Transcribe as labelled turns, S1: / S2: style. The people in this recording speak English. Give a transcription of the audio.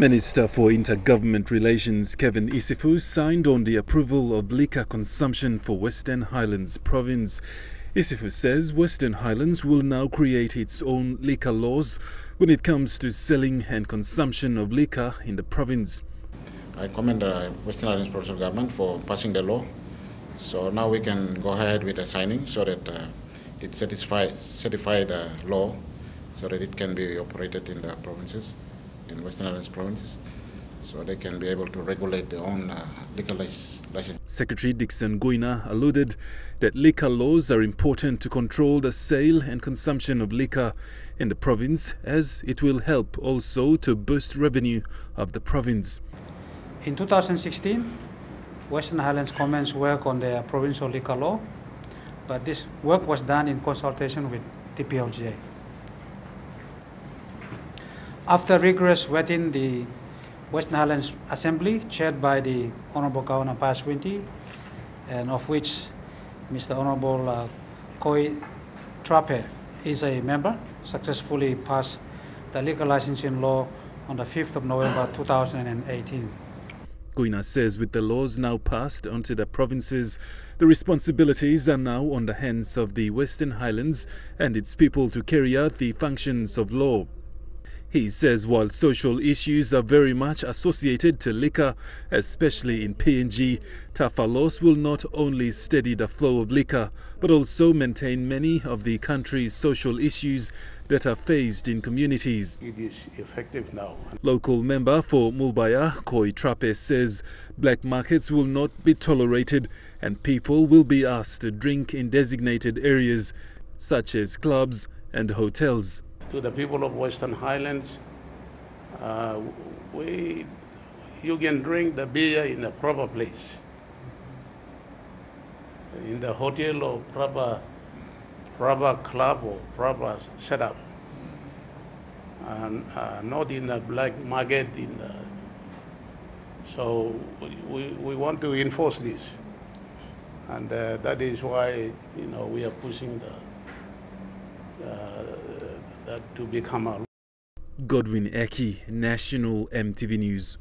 S1: Minister for Intergovernment Relations Kevin Isifu signed on the approval of liquor consumption for Western Highlands Province. Isifu says Western Highlands will now create its own liquor laws when it comes to selling and consumption of liquor in the province.
S2: I commend the Western Highlands Provincial Government for passing the law. So now we can go ahead with the signing so that uh, it satisfies certified uh, law so that it can be operated in the provinces in Western Highlands provinces, so they can be able to regulate their own uh, liquor license.
S1: Secretary Dixon Guina alluded that liquor laws are important to control the sale and consumption of liquor in the province, as it will help also to boost revenue of the province.
S3: In 2016, Western Highlands commenced work on the provincial liquor law, but this work was done in consultation with DPLGA. After rigorous vetting, the Western Highlands Assembly, chaired by the Honorable Governor Pius Wingti, and of which Mr. Honorable uh, Koi Trape is a member, successfully passed the liquor licensing law on the 5th of November 2018.
S1: Guina says with the laws now passed onto the provinces, the responsibilities are now on the hands of the Western Highlands and its people to carry out the functions of law. He says while social issues are very much associated to liquor, especially in PNG, tougher laws will not only steady the flow of liquor, but also maintain many of the country's social issues that are faced in communities.
S4: It is effective now.
S1: Local member for Mul-Baiya, Koi Trape, says black markets will not be tolerated and people will be asked to drink in designated areas such as clubs and hotels
S4: to the people of Western Highlands. Uh, we, you can drink the beer in a proper place, in the hotel or proper, proper club or proper setup, and uh, not in the black market. In the, so we, we want to enforce this, and uh, that is why you know we are pushing the. To become a
S1: Godwin Eki, National MTV News.